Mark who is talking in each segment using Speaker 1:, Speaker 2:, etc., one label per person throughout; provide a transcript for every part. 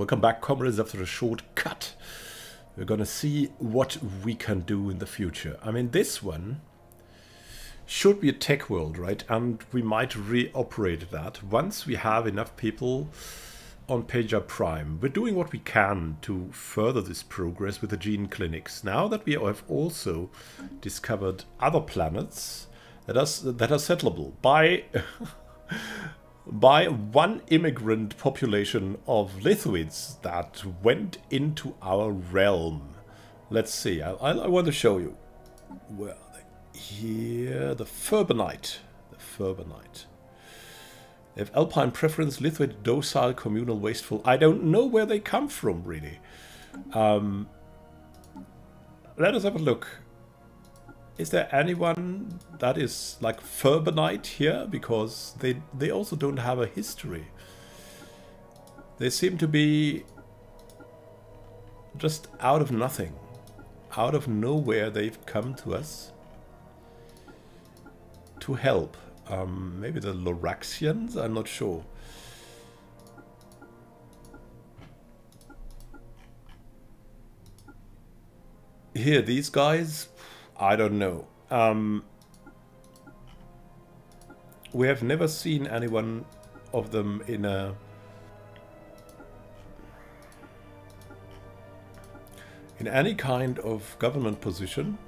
Speaker 1: Welcome back, comrades, after a short cut. We're gonna see what we can do in the future. I mean, this one should be a tech world, right? And we might reoperate that once we have enough people on Pager Prime. We're doing what we can to further this progress with the gene clinics. Now that we have also discovered other planets that are, that are settleable by by one immigrant population of lithoids that went into our realm. Let's see, I, I, I want to show you. Where? Here, the Ferbanite. The Ferbanite. Have alpine preference, lithoid, docile, communal, wasteful. I don't know where they come from, really. Um, let us have a look. Is there anyone that is like Ferbanite here? Because they, they also don't have a history. They seem to be just out of nothing. Out of nowhere they've come to us to help. Um, maybe the Loraxians? I'm not sure. Here, these guys, I don't know. Um, we have never seen anyone of them in a in any kind of government position.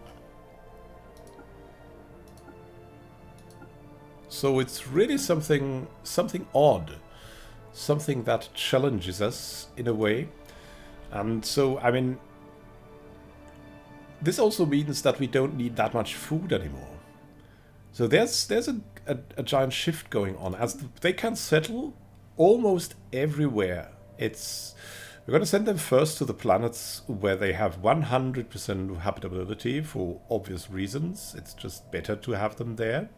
Speaker 1: So it's really something something odd, something that challenges us in a way. And so, I mean, this also means that we don't need that much food anymore. So there's there's a, a, a giant shift going on as they can settle almost everywhere. It's we're going to send them first to the planets where they have 100% habitability for obvious reasons. It's just better to have them there.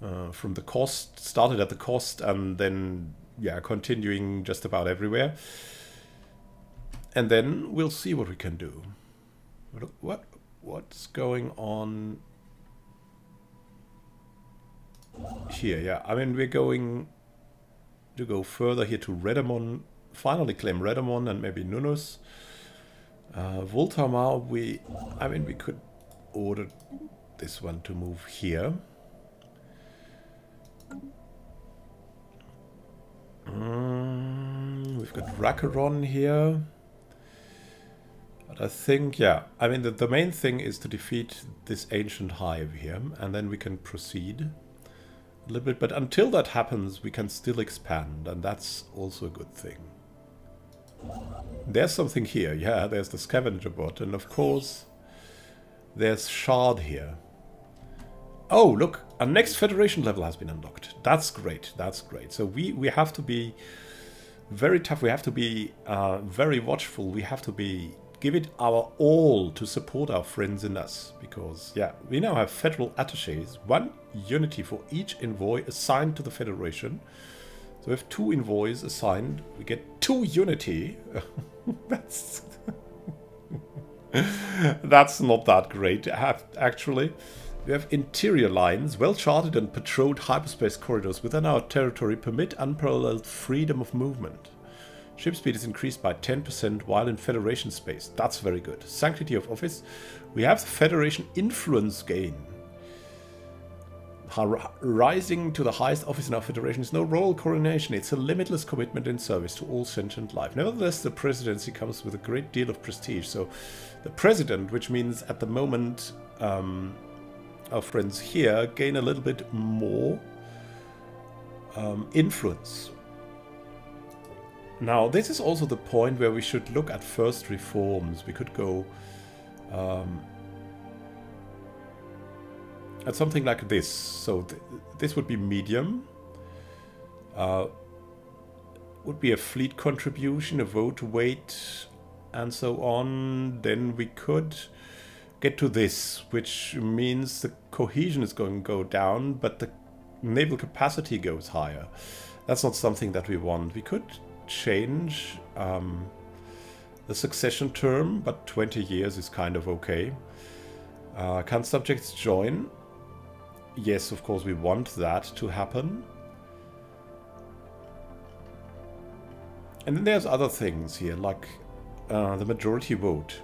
Speaker 1: Uh, from the cost, started at the cost and then, yeah, continuing just about everywhere. And then we'll see what we can do. What what's going on here? Yeah, I mean we're going to go further here to Redamon, finally claim Redamon and maybe Nunus. Uh, Voltamar, we, I mean we could order this one to move here. Mm, we've got Rakaron here. But I think, yeah, I mean, the, the main thing is to defeat this ancient hive here, and then we can proceed a little bit. But until that happens, we can still expand, and that's also a good thing. There's something here, yeah, there's the scavenger bot, and of course, there's Shard here. Oh, look, our next Federation level has been unlocked. That's great, that's great. So we, we have to be very tough, we have to be uh, very watchful, we have to be give it our all to support our friends in us. Because, yeah, we now have federal attaches, one unity for each envoy assigned to the Federation. So we have two envoys assigned, we get two unity. That's... That's not that great, actually. We have interior lines, well-charted and patrolled hyperspace corridors within our territory permit unparalleled freedom of movement. Ship speed is increased by 10% while in Federation space. That's very good. Sanctity of Office. We have the Federation influence gain. Rising to the highest office in our Federation is no royal coronation. It's a limitless commitment in service to all sentient life. Nevertheless, the presidency comes with a great deal of prestige. So the president, which means at the moment um, our friends here gain a little bit more um, influence now, this is also the point where we should look at first reforms. We could go um, at something like this. So th this would be medium. Uh, would be a fleet contribution, a vote weight, and so on. Then we could get to this, which means the cohesion is going to go down, but the naval capacity goes higher. That's not something that we want. We could change um, the succession term, but 20 years is kind of okay. Uh, can subjects join? Yes, of course, we want that to happen. And then there's other things here, like uh, the majority vote.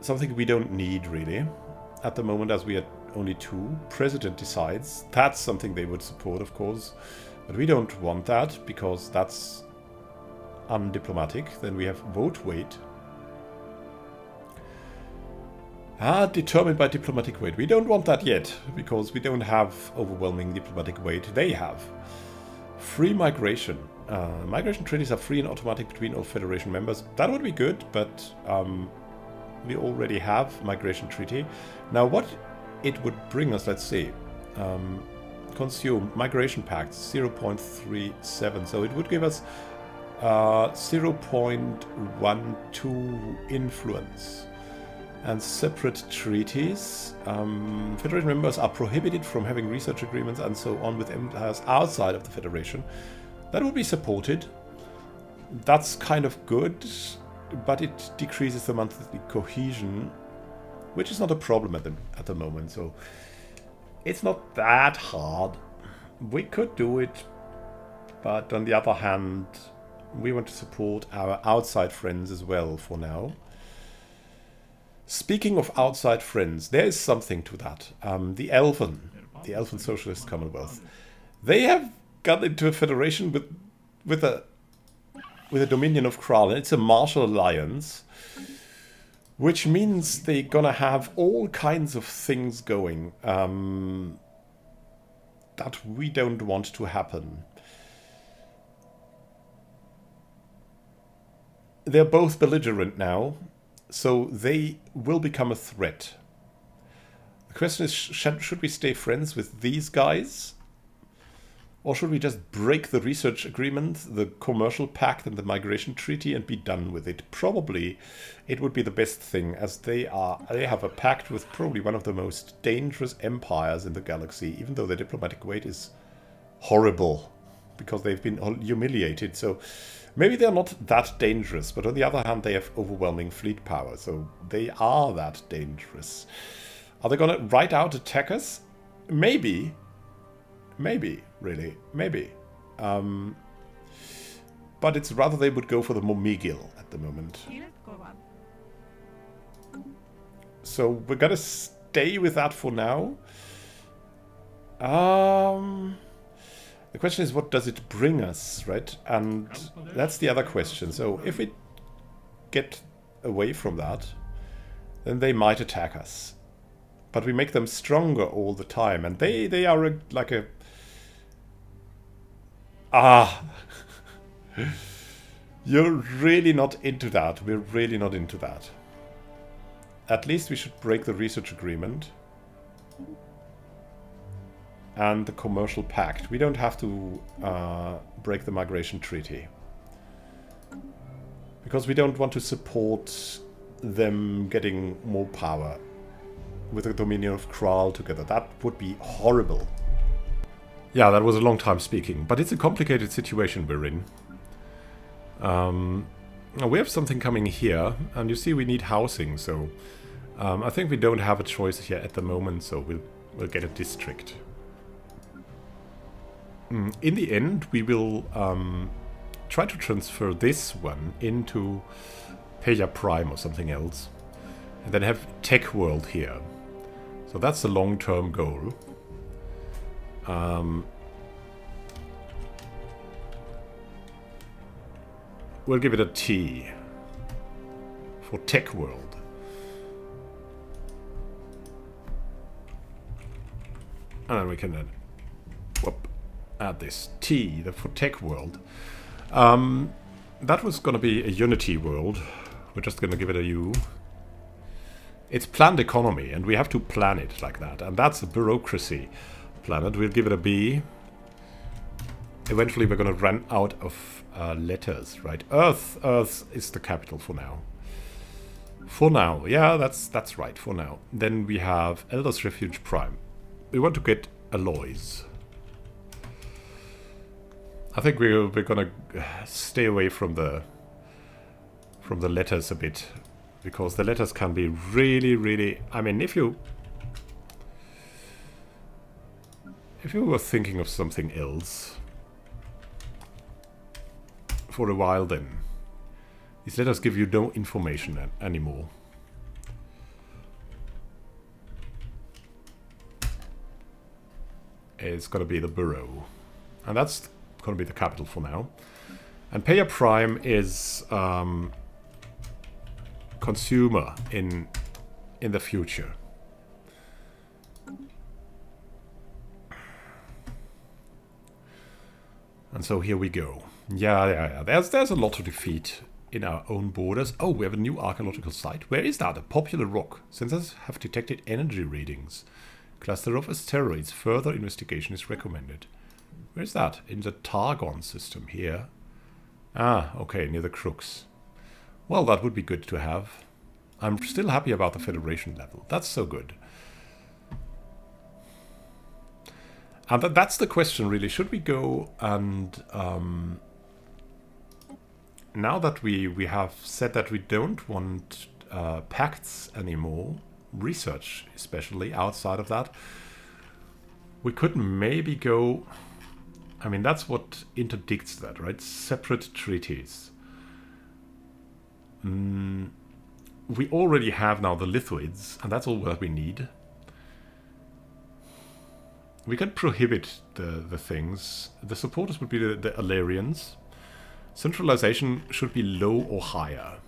Speaker 1: Something we don't need, really, at the moment, as we are only two. President decides. That's something they would support, of course. But we don't want that, because that's undiplomatic. Then we have vote weight. Ah, determined by diplomatic weight. We don't want that yet, because we don't have overwhelming diplomatic weight. They have. Free migration. Uh, migration treaties are free and automatic between all Federation members. That would be good, but um, we already have migration treaty. Now, what it would bring us, let's see, um, consume migration pacts 0.37. So it would give us uh, 0.12 influence and separate treaties. Um, Federation members are prohibited from having research agreements and so on with empires outside of the Federation. That would be supported. That's kind of good, but it decreases the monthly cohesion, which is not a problem at the, at the moment. So it's not that hard. We could do it, but on the other hand, we want to support our outside friends as well for now. Speaking of outside friends, there is something to that. Um, the Elven, the Elven Socialist Commonwealth, they have got into a federation with with a with a Dominion of Kral, and it's a martial alliance, which means they're gonna have all kinds of things going um, that we don't want to happen. They're both belligerent now, so they will become a threat. The question is, should we stay friends with these guys? Or should we just break the research agreement, the commercial pact and the migration treaty and be done with it? Probably it would be the best thing as they are they have a pact with probably one of the most dangerous empires in the galaxy, even though their diplomatic weight is horrible because they've been humiliated. So maybe they're not that dangerous, but on the other hand, they have overwhelming fleet power, so they are that dangerous. Are they going to right out attack us? Maybe. Maybe, really. Maybe. Um, but it's rather they would go for the Momigil at the moment. So we're gonna stay with that for now. Um... The question is, what does it bring us, right? And that's the other question. So if we get away from that, then they might attack us. But we make them stronger all the time, and they they are a, like a ah. You're really not into that. We're really not into that. At least we should break the research agreement and the commercial pact. We don't have to uh, break the migration treaty. Because we don't want to support them getting more power with the Dominion of Kral together. That would be horrible. Yeah, that was a long time speaking, but it's a complicated situation we're in. Um, we have something coming here, and you see we need housing, so um, I think we don't have a choice here at the moment, so we'll, we'll get a district. Mm, in the end, we will um, try to transfer this one into Peja Prime or something else. And then have Tech World here. So that's the long-term goal. Um, we'll give it a T for Tech World. And then we can then whoop, add this T the, for Tech World. Um, that was going to be a Unity world. We're just going to give it a U. It's planned economy, and we have to plan it like that. And that's a bureaucracy planet. We'll give it a B. Eventually we're going to run out of uh, letters, right? Earth, Earth is the capital for now. For now, yeah, that's that's right, for now. Then we have Elder's Refuge Prime. We want to get alloys. I think we're, we're gonna stay away from the from the letters a bit because the letters can be really really I mean if you if you were thinking of something else for a while then. These letters give you no information anymore. It's going to be the borough. And that's going to be the capital for now. And Payer Prime is um, consumer in in the future. And so here we go. Yeah, yeah, yeah. There's there's a lot to defeat in our own borders. Oh, we have a new archaeological site. Where is that? A popular rock. Sensors have detected energy readings. Cluster of asteroids. Further investigation is recommended. Where is that? In the Targon system here. Ah, okay, near the Crooks. Well, that would be good to have. I'm still happy about the Federation level. That's so good. And th that's the question, really. Should we go and... Um, now that we, we have said that we don't want uh, pacts anymore, research especially, outside of that, we could maybe go... I mean, that's what interdicts that, right? Separate treaties. Mm, we already have now the lithoids, and that's all that we need. We can prohibit the, the things. The supporters would be the, the Alarians. Centralization should be low or higher.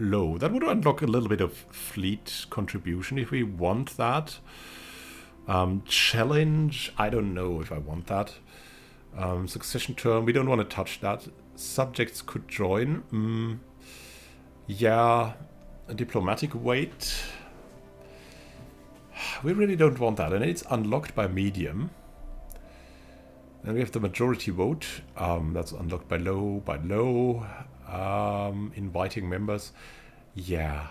Speaker 1: Low. That would unlock a little bit of fleet contribution if we want that. Um, challenge, I don't know if I want that. Um, succession term, we don't want to touch that. Subjects could join. Mm, yeah, a diplomatic weight. We really don't want that, and it's unlocked by medium. Then we have the majority vote. Um, that's unlocked by low, by low. Um, inviting members. Yeah.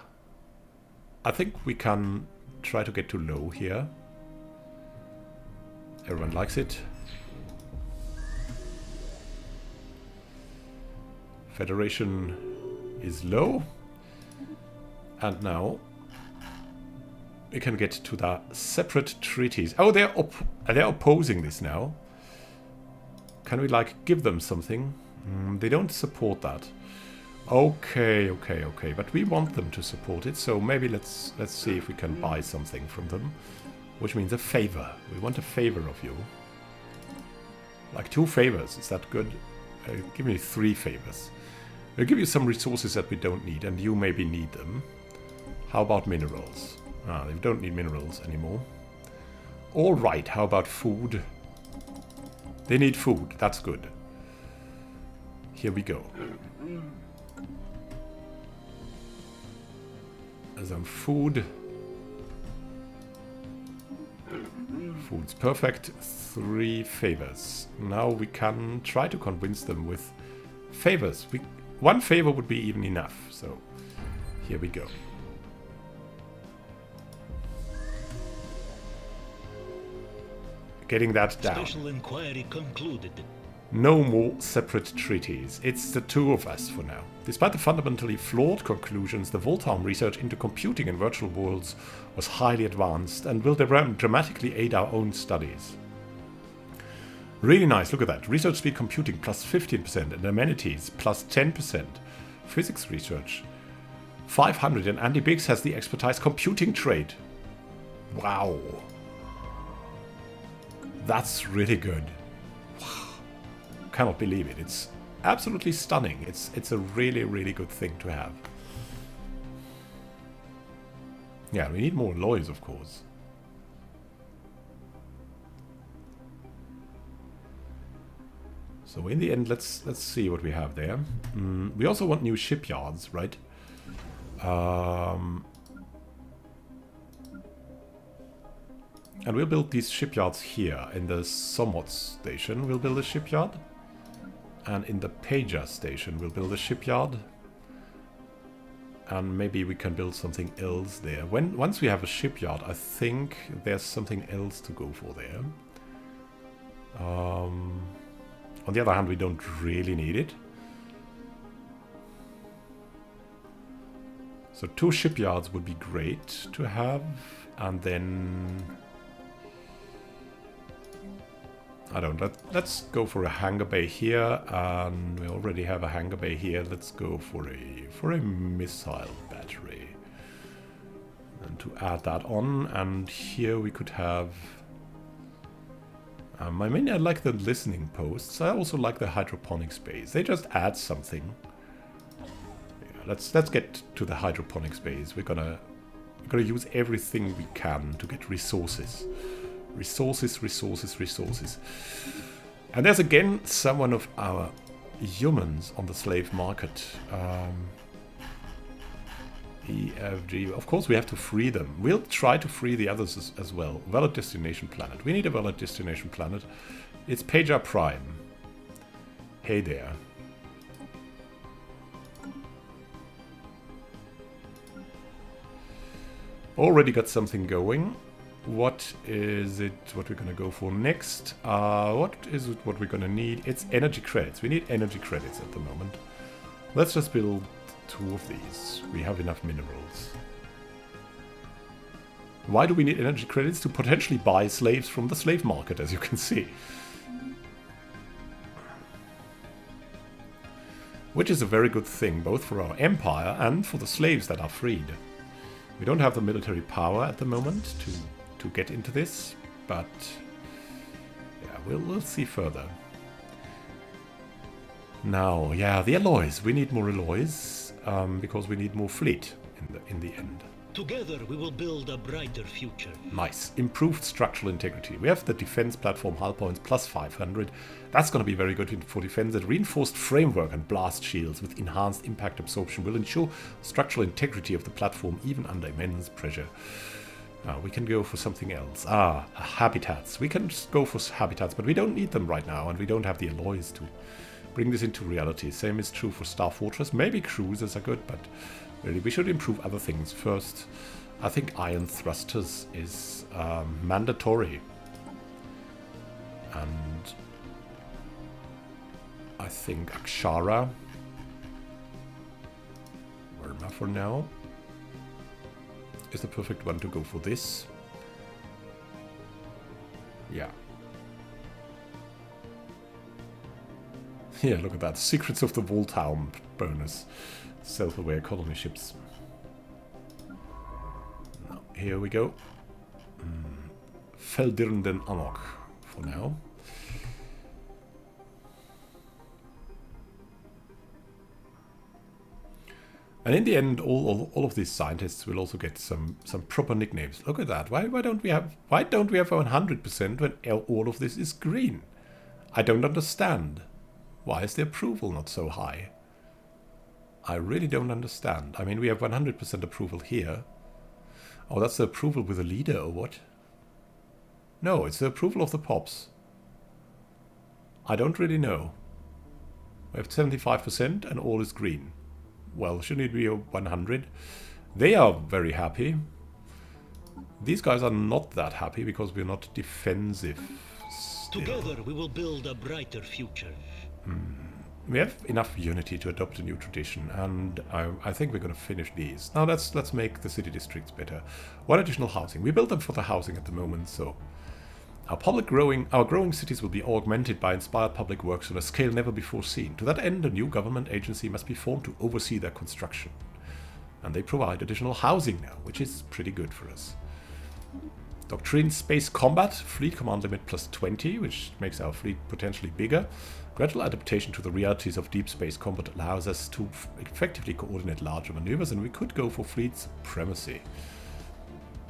Speaker 1: I think we can try to get to low here. Everyone likes it. Federation is low. And now we can get to the separate treaties. Oh, they're op they're opposing this now. Can we like give them something? Mm, they don't support that. Okay, okay, okay. But we want them to support it, so maybe let's let's see if we can buy something from them. Which means a favor. We want a favor of you. Like two favors, is that good? Uh, give me three favors. We'll give you some resources that we don't need, and you maybe need them. How about minerals? Ah, they don't need minerals anymore. Alright, how about food? They need food, that's good. Here we go. Some food. Food's perfect. Three favors. Now we can try to convince them with favors. We, one favor would be even enough. So here we go. Getting that down.
Speaker 2: Special inquiry concluded.
Speaker 1: No more separate treaties. It's the two of us for now. Despite the fundamentally flawed conclusions, the Vultaum research into computing in virtual worlds was highly advanced and will dramatically aid our own studies. Really nice, look at that. Research speed computing plus 15% and amenities plus 10%. Physics research 500 and Andy Biggs has the expertise computing trade. Wow. That's really good. Wow. Cannot believe it. It's absolutely stunning. It's it's a really, really good thing to have. Yeah, we need more alloys, of course. So in the end, let's let's see what we have there. Mm, we also want new shipyards, right? Um, and we'll build these shipyards here. In the Somot station, we'll build a shipyard. And in the Paja station, we'll build a shipyard. And maybe we can build something else there. When Once we have a shipyard, I think there's something else to go for there. Um, on the other hand, we don't really need it. So two shipyards would be great to have. And then... I don't. Let, let's go for a hangar bay here, and we already have a hangar bay here. Let's go for a for a missile battery, and to add that on. And here we could have. Um, I mean, I like the listening posts. I also like the hydroponic space. They just add something. Yeah, let's let's get to the hydroponic space. We're gonna we're gonna use everything we can to get resources. Resources, resources, resources. And there's again someone of our humans on the slave market. Um, EFG. Of course, we have to free them. We'll try to free the others as, as well. Valid destination planet. We need a valid destination planet. It's Pager Prime. Hey there. Already got something going what is it what we're going to go for next? Uh, what is it what we're going to need? It's energy credits. We need energy credits at the moment. Let's just build two of these. We have enough minerals. Why do we need energy credits to potentially buy slaves from the slave market as you can see? Which is a very good thing both for our empire and for the slaves that are freed. We don't have the military power at the moment to to get into this, but yeah, we'll, we'll see further. Now, yeah, the alloys. We need more alloys um, because we need more fleet in the in the end.
Speaker 2: Together we will build a brighter future.
Speaker 1: Nice. Improved structural integrity. We have the defense platform hull points plus 500. That's going to be very good for defense. And reinforced framework and blast shields with enhanced impact absorption will ensure structural integrity of the platform even under immense pressure. Uh, we can go for something else. Ah, habitats. We can just go for habitats, but we don't need them right now, and we don't have the alloys to bring this into reality. Same is true for Star Fortress. Maybe cruisers are good, but really we should improve other things first. I think ion thrusters is um, mandatory. And I think Akshara. Verma for now is the perfect one to go for this. Yeah. Yeah, look at that. Secrets of the Vultaum bonus. Self-aware colony ships. Now, here we go. Mm. Feldirnden Anok for now. And in the end, all, all, all, of these scientists will also get some, some proper nicknames. Look at that. Why, why don't we have why don't we have 100% when all of this is green? I don't understand. Why is the approval not so high? I really don't understand. I mean, we have 100% approval here. Oh, that's the approval with a leader or what? No, it's the approval of the pops. I don't really know. We have 75% and all is green well, shouldn't it be a 100? They are very happy. These guys are not that happy because we're not defensive.
Speaker 2: Still. Together we will build a brighter future.
Speaker 1: Hmm. We have enough unity to adopt a new tradition, and I, I think we're going to finish these. Now let's let's make the city districts better. One additional housing. We build them for the housing at the moment, so our public growing, our growing cities will be augmented by inspired public works on a scale never before seen. To that end, a new government agency must be formed to oversee their construction. And they provide additional housing now, which is pretty good for us. Doctrine Space Combat, fleet command limit plus 20, which makes our fleet potentially bigger. Gradual adaptation to the realities of deep space combat allows us to effectively coordinate larger maneuvers, and we could go for fleet supremacy.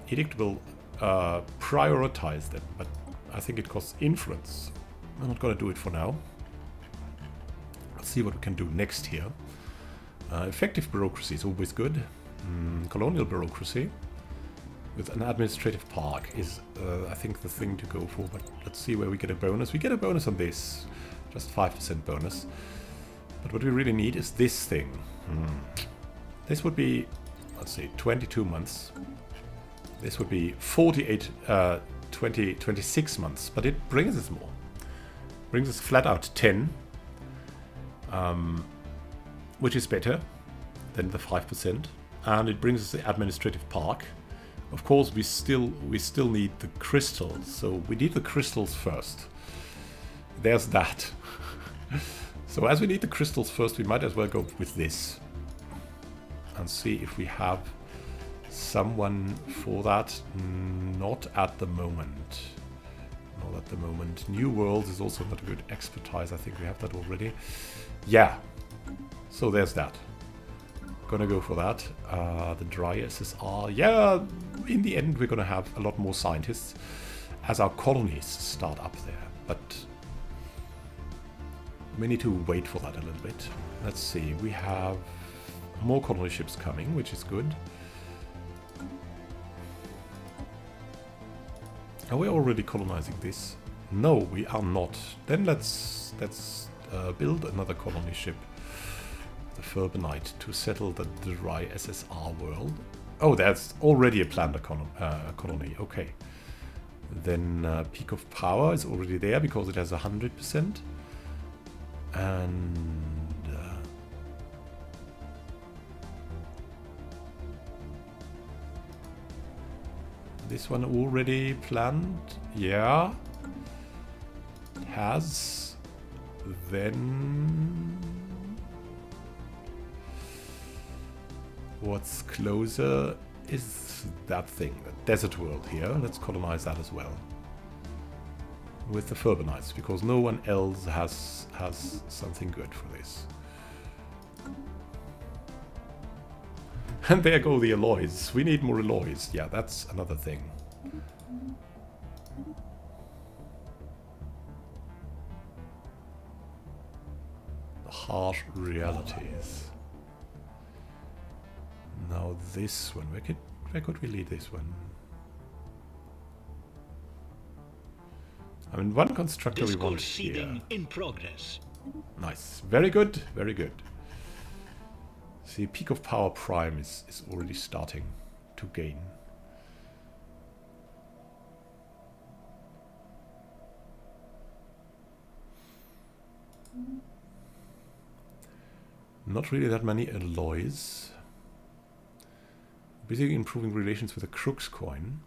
Speaker 1: Edict will uh, prioritize them, but I think it costs influence. I'm not going to do it for now. Let's see what we can do next here. Uh, effective bureaucracy is always good. Mm, colonial bureaucracy with an administrative park is, uh, I think, the thing to go for. But let's see where we get a bonus. We get a bonus on this. Just 5% bonus. But what we really need is this thing. Hmm. This would be, let's see, 22 months. This would be 48 uh, 20, 26 months, but it brings us more. Brings us flat out 10, um, which is better than the 5%. And it brings us the administrative park. Of course, we still we still need the crystals, so we need the crystals first. there's that. so as we need the crystals first, we might as well go with this. And see if we have someone for that. Not at the moment. Not at the moment. New World is also not a good expertise. I think we have that already. Yeah. So there's that. Gonna go for that. Uh, the dry SSR. Yeah, in the end we're gonna have a lot more scientists as our colonies start up there. But we need to wait for that a little bit. Let's see. We have more colony ships coming, which is good. Are we already colonizing this? No, we are not. Then let's let's uh, build another colony ship, the Ferbanite, to settle the dry SSR world. Oh, that's already a planned uh, colony. Okay. Then uh, Peak of Power is already there because it has 100%. And... this one already planned? Yeah. Has. Then... What's closer is that thing, the desert world here. Let's colonize that as well. With the Ferbanites, because no one else has has something good for this. And there go the alloys. We need more alloys. Yeah, that's another thing. The harsh realities. Now this one, where could, where could we lead this one? I mean, one constructor we want here.
Speaker 2: in progress.
Speaker 1: Nice. Very good. Very good. See, Peak of Power Prime is, is already starting to gain. Not really that many alloys. Basically improving relations with the Crux coin.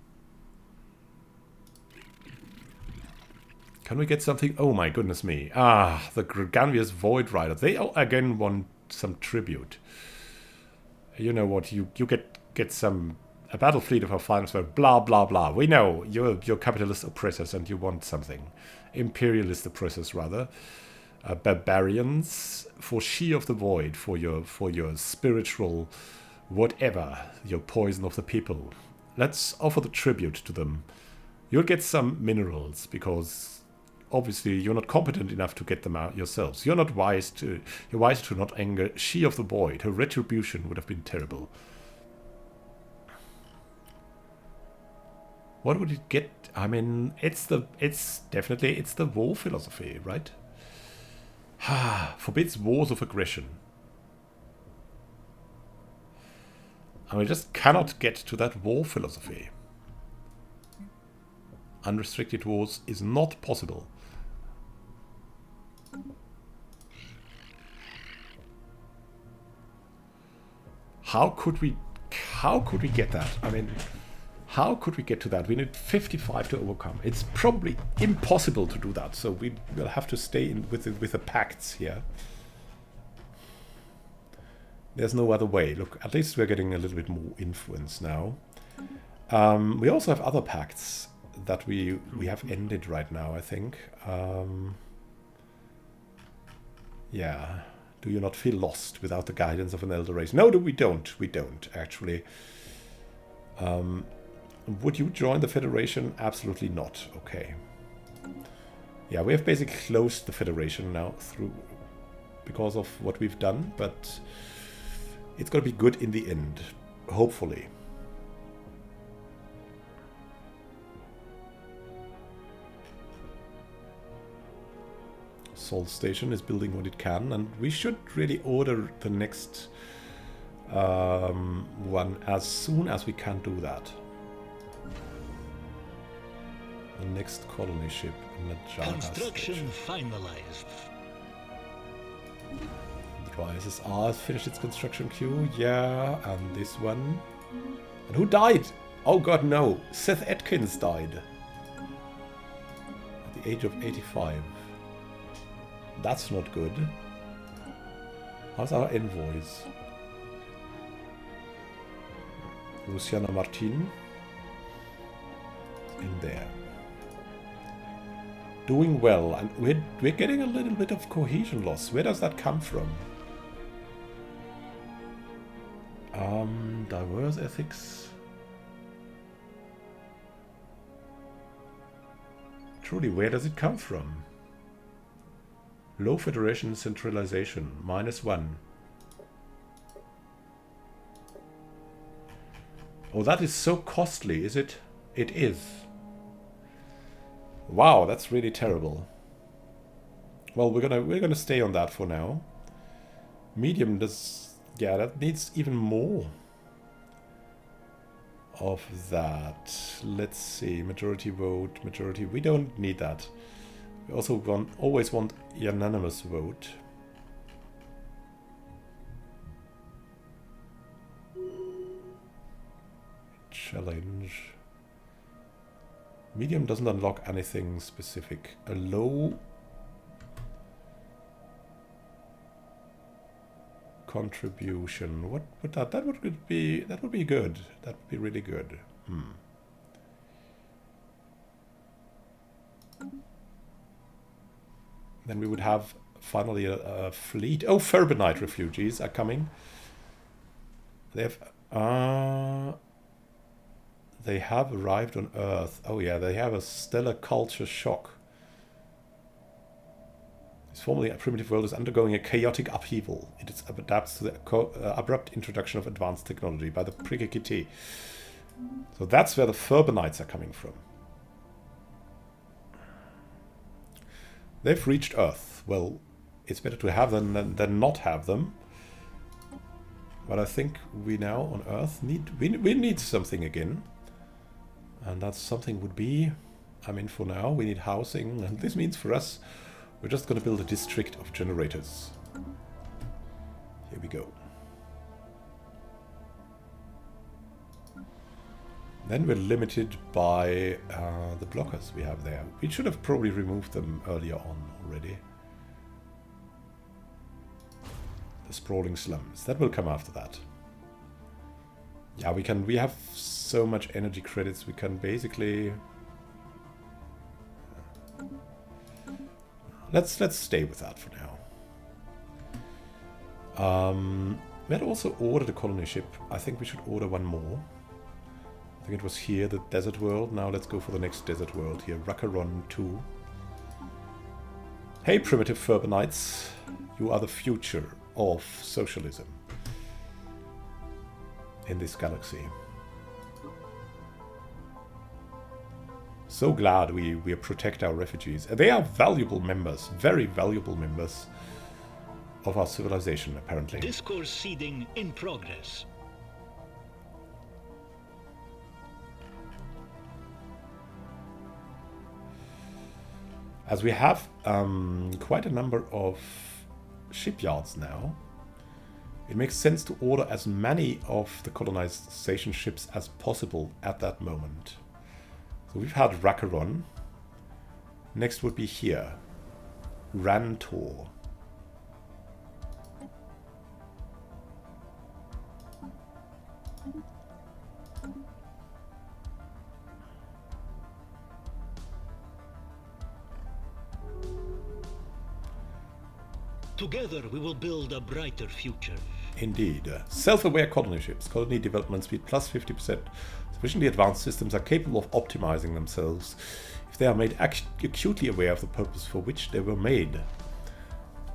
Speaker 1: Can we get something? Oh my goodness me. Ah, the Garganvius Void Rider. They are again want some tribute. You know what? You you get get some a battle fleet of our where blah blah blah. We know you're you're capitalist oppressors and you want something. Imperialist oppressors rather. Uh, barbarians for she of the void for your for your spiritual whatever, your poison of the people. Let's offer the tribute to them. You'll get some minerals, because obviously you're not competent enough to get them out yourselves. You're not wise to you're wise to not anger she of the void. Her retribution would have been terrible. What would it get? I mean, it's the it's definitely it's the war philosophy, right? Forbids wars of aggression. And we just cannot get to that war philosophy. Unrestricted wars is not possible. How could we how could we get that? I mean, how could we get to that? We need 55 to overcome. It's probably impossible to do that. So we will have to stay in with the, with the pacts here. There's no other way. Look, at least we're getting a little bit more influence now. Um, we also have other pacts that we we have ended right now, I think. Um, yeah. Do you not feel lost without the guidance of an elder race? No, we don't. We don't, actually. Um, would you join the Federation? Absolutely not. Okay. Yeah, we have basically closed the Federation now through because of what we've done, but it's going to be good in the end, hopefully. Salt Station is building what it can, and we should really order the next um, one as soon as we can do that. The next colony ship the
Speaker 2: Construction
Speaker 1: station.
Speaker 2: finalized.
Speaker 1: SSR has finished its construction queue. Yeah, and this one. And who died? Oh god, no. Seth Atkins died. At the age of 85. That's not good. How's our envoys? Luciana Martin. In there. Doing well, and we're, we're getting a little bit of cohesion loss. Where does that come from? Um, diverse ethics. Truly, where does it come from? Low Federation centralization, minus one. Oh, that is so costly, is it? It is. Wow, that's really terrible. Well, we're gonna we're gonna stay on that for now. Medium does yeah, that needs even more of that. Let's see, majority vote, majority. We don't need that. We also want always want unanimous vote. Challenge. Medium doesn't unlock anything specific. A low contribution. What would that? That would be. That would be good. That would be really good. Hmm. Then we would have finally a, a fleet. Oh, Ferbanite refugees are coming. They have. Uh, they have arrived on Earth. Oh yeah, they have a stellar culture shock. This formerly a primitive world is undergoing a chaotic upheaval. It adapts to the uh, abrupt introduction of advanced technology by the Prigakite. So that's where the Ferbanites are coming from. They've reached Earth. Well, it's better to have them than, than not have them. But I think we now on Earth need we, we need something again. And that something would be, I mean for now we need housing and this means for us we're just going to build a district of generators. Here we go. Then we're limited by uh, the blockers we have there. We should have probably removed them earlier on already. The sprawling slums. That will come after that. Yeah, we can. We have so much energy credits. We can basically. Let's let's stay with that for now. Um, we had also ordered a colony ship. I think we should order one more. I think it was here, the desert world. Now let's go for the next desert world here, Rakaron 2. Hey, primitive Ferbanites. You are the future of socialism in this galaxy. So glad we, we protect our refugees. They are valuable members, very valuable members of our civilization, apparently.
Speaker 2: Discourse seeding in progress.
Speaker 1: As we have um, quite a number of shipyards now, it makes sense to order as many of the colonization ships as possible at that moment. So we've had Rakaron. Next would be here. Rantor.
Speaker 2: Together we will build a brighter future.
Speaker 1: Indeed. Uh, Self-aware colony ships. Colony development speed plus 50%. Sufficiently advanced systems are capable of optimizing themselves if they are made acutely aware of the purpose for which they were made.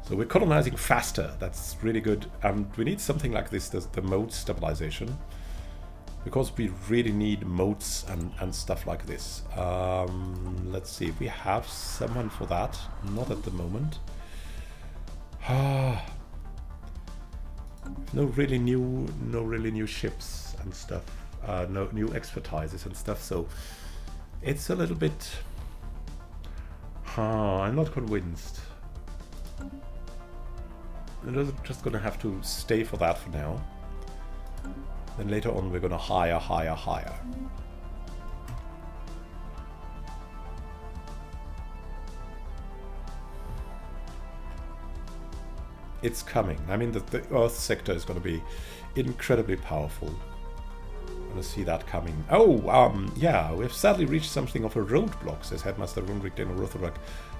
Speaker 1: So we're colonizing faster. That's really good. And we need something like this, the, the mote stabilization. Because we really need motes and, and stuff like this. Um, let's see, if we have someone for that. Not at the moment. Ah. no really new, no really new ships and stuff. Uh, no new expertises and stuff. So it's a little bit. Huh, I'm not convinced. I'm just gonna have to stay for that for now. Then later on we're gonna hire, hire, hire. It's coming. I mean, the, the Earth sector is going to be incredibly powerful. I'm Gonna see that coming. Oh, um, yeah, we've sadly reached something of a roadblock, says Headmaster Runrik Den Rothorak.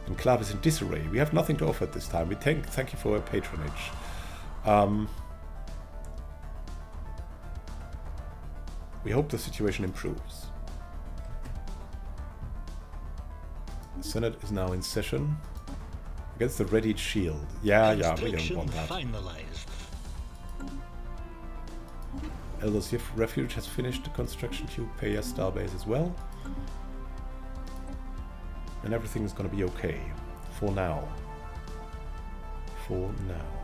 Speaker 1: Enclave is in disarray. We have nothing to offer at this time. We thank thank you for your patronage. Um, we hope the situation improves. The Senate is now in session. Against the readied shield. Yeah, yeah, we don't want that.
Speaker 2: finalized.
Speaker 1: Elder's Refuge has finished the construction to Paya Starbase as well. And everything is going to be okay. For now. For now.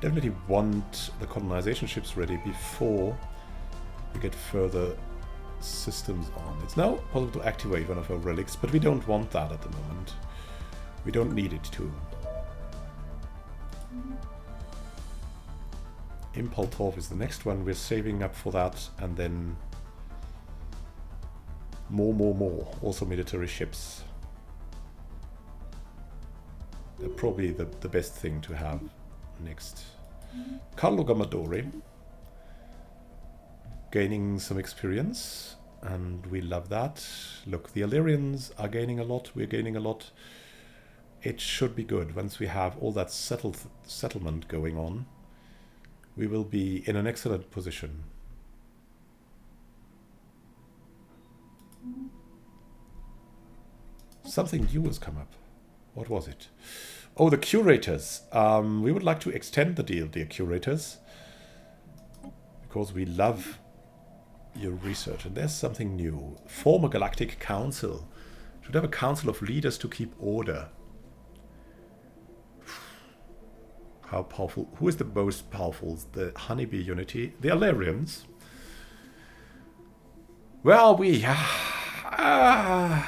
Speaker 1: Definitely want the colonization ships ready before we get further systems on. It's now possible to activate one of our relics, but we don't want that at the moment. We don't need it to. Impultov is the next one. We're saving up for that and then more, more, more. Also military ships. They're probably the, the best thing to have next. Carlo Gamadori. Gaining some experience. And we love that. Look, the Illyrians are gaining a lot. We're gaining a lot. It should be good once we have all that settled settlement going on we will be in an excellent position. Something new has come up. What was it? Oh, the curators. Um, we would like to extend the deal, dear curators. Because we love your research. And there's something new. Form a galactic council. Should have a council of leaders to keep order. how powerful, who is the most powerful? The Honeybee Unity, the Alarians. Well, we, uh, uh,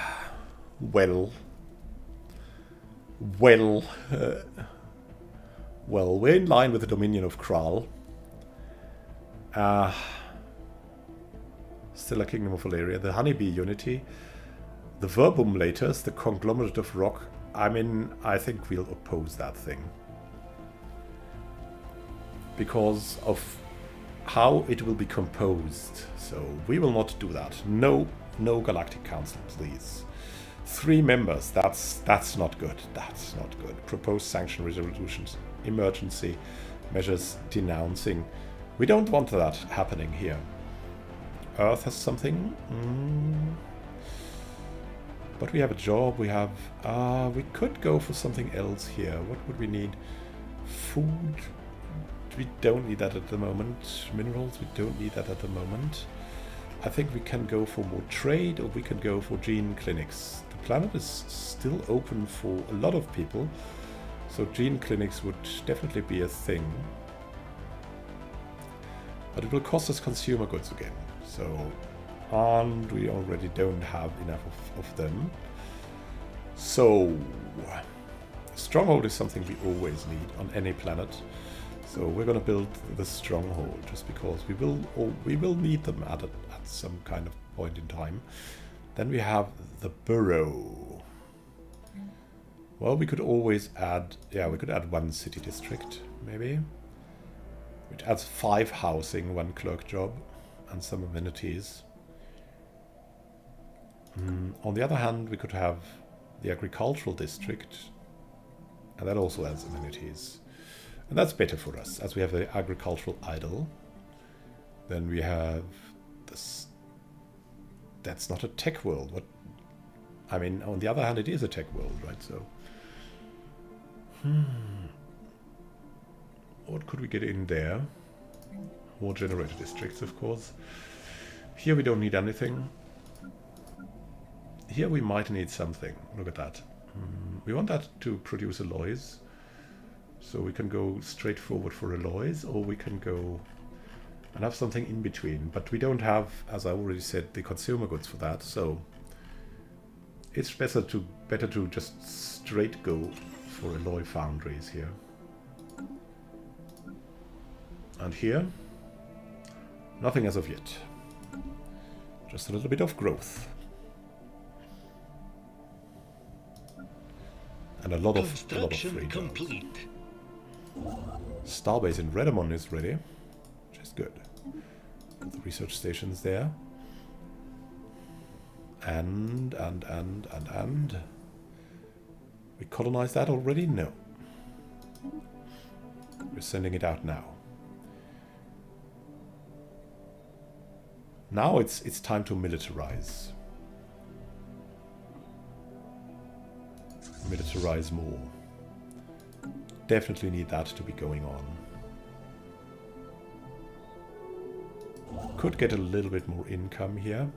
Speaker 1: well, well, uh, well, we're in line with the Dominion of Kral. Uh, still a Kingdom of Valeria, the Honeybee Unity, the Verbumlators, the Conglomerate of Rock. I mean, I think we'll oppose that thing because of how it will be composed. So we will not do that. No, no Galactic Council, please. Three members, that's that's not good. That's not good. Proposed sanction resolutions, emergency measures denouncing. We don't want that happening here. Earth has something. Mm. But we have a job, we have... Uh, we could go for something else here. What would we need? Food, we don't need that at the moment. Minerals, we don't need that at the moment. I think we can go for more trade or we can go for gene clinics. The planet is still open for a lot of people. So gene clinics would definitely be a thing. But it will cost us consumer goods again. So, and we already don't have enough of, of them. So, stronghold is something we always need on any planet. So we're going to build the stronghold just because we will we will need them at, a, at some kind of point in time. Then we have the burrow. Well, we could always add, yeah, we could add one city district, maybe. Which adds five housing, one clerk job, and some amenities. Mm, on the other hand, we could have the agricultural district, and that also adds amenities. And that's better for us, as we have the agricultural idyll. Then we have this... That's not a tech world. What? I mean, on the other hand, it is a tech world, right? So... Hmm... What could we get in there? More generator districts, of course. Here we don't need anything. Here we might need something. Look at that. Mm, we want that to produce alloys. So we can go straight forward for alloys or we can go and have something in between. But we don't have, as I already said, the consumer goods for that. So it's better to better to just straight go for alloy foundries here. And here, nothing as of yet. Just a little bit of growth. And a lot of, a lot of
Speaker 2: Construction
Speaker 1: free jobs.
Speaker 2: complete.
Speaker 1: Starbase in Redamon is ready, which is good. Got the research stations there. And, and, and, and, and. We colonized that already? No. We're sending it out now. Now it's it's time to militarize. Militarize more. Definitely need that to be going on. Could get a little bit more income here.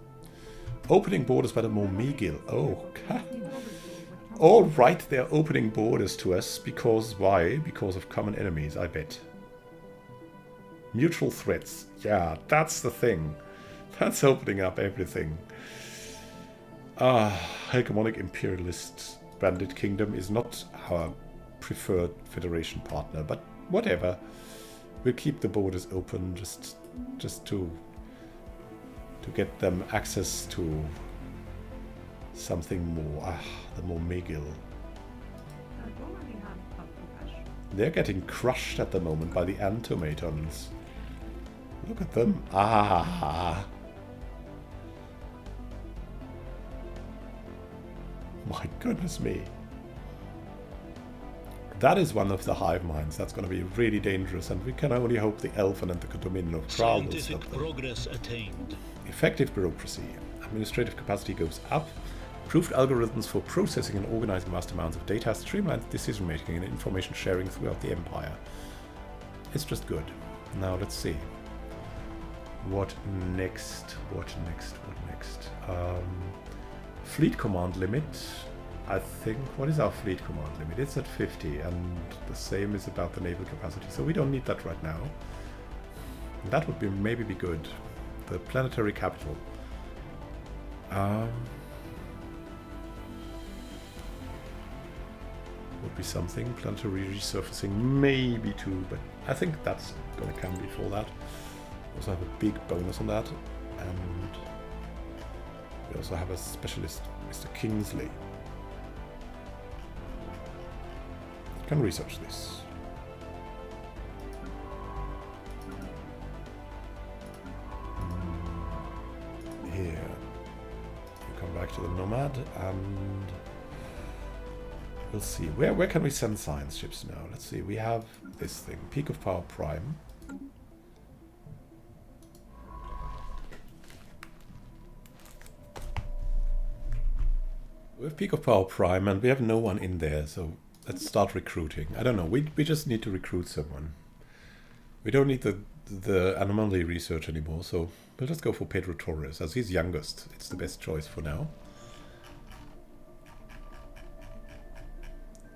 Speaker 1: Opening borders by the Momigil. Oh, all right, they're opening borders to us because why? Because of common enemies, I bet. Mutual threats. Yeah, that's the thing. That's opening up everything. Ah, hegemonic imperialist bandit kingdom is not our preferred federation partner, but whatever. We'll keep the borders open just just to to get them access to something more. Ah, the more Megil. They're getting crushed at the moment by the Antomatons. Look at them. Ah. My goodness me. That is one of the hive minds. That's going to be really dangerous, and we can only hope the Elfin and the Dominion of Kral will
Speaker 2: Scientific
Speaker 1: stop them.
Speaker 2: progress attained.
Speaker 1: Effective bureaucracy. Administrative capacity goes up. Improved algorithms for processing and organizing vast amounts of data. Streamlined decision making and information sharing throughout the Empire. It's just good. Now let's see. What next? What next? What next? Um, fleet command limit. I think. What is our fleet command limit? It's at 50, and the same is about the naval capacity. So we don't need that right now. That would be maybe be good. The planetary capital. Um, would be something. Planetary resurfacing, maybe too, but I think that's gonna come before that. Also have a big bonus on that, and we also have a specialist, Mr. Kingsley. Can research this. Here, you come back to the Nomad, and we'll see. Where where can we send science ships now? Let's see. We have this thing, Peak of Power Prime. We have Peak of Power Prime, and we have no one in there, so let's start recruiting. I don't know. We we just need to recruit someone. We don't need the the anomaly research anymore, so we'll just go for Pedro Torres as he's youngest. It's the best choice for now.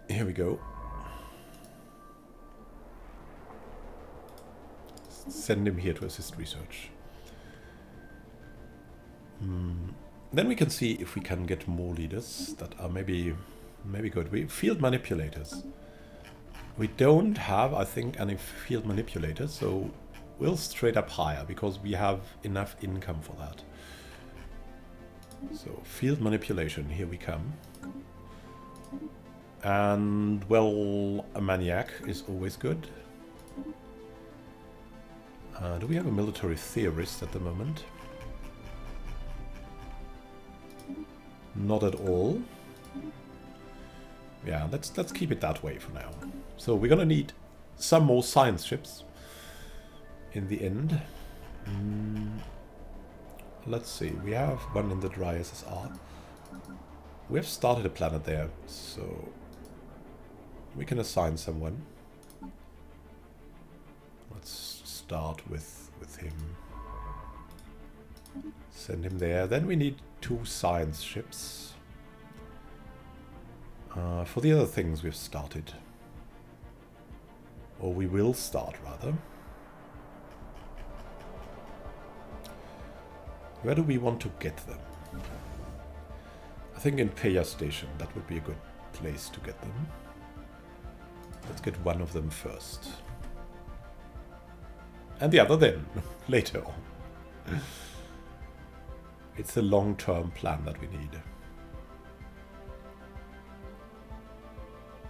Speaker 1: Here we go. Send him here to assist research. Hmm. Then we can see if we can get more leaders that are maybe maybe good. We field manipulators. We don't have, I think, any field manipulators, so we'll straight up hire because we have enough income for that. So field manipulation, here we come. And well, a maniac is always good. Uh, do we have a military theorist at the moment? Not at all. Yeah, let's let's keep it that way for now. So we're gonna need some more science ships in the end. Mm, let's see. We have one in the dry SSR. We have started a planet there, so we can assign someone. Let's start with with him. Send him there. Then we need two science ships. Uh, for the other things we've started. Or we will start, rather. Where do we want to get them? I think in Paya Station, that would be a good place to get them. Let's get one of them first. And the other then, later on. It's a long-term plan that we need.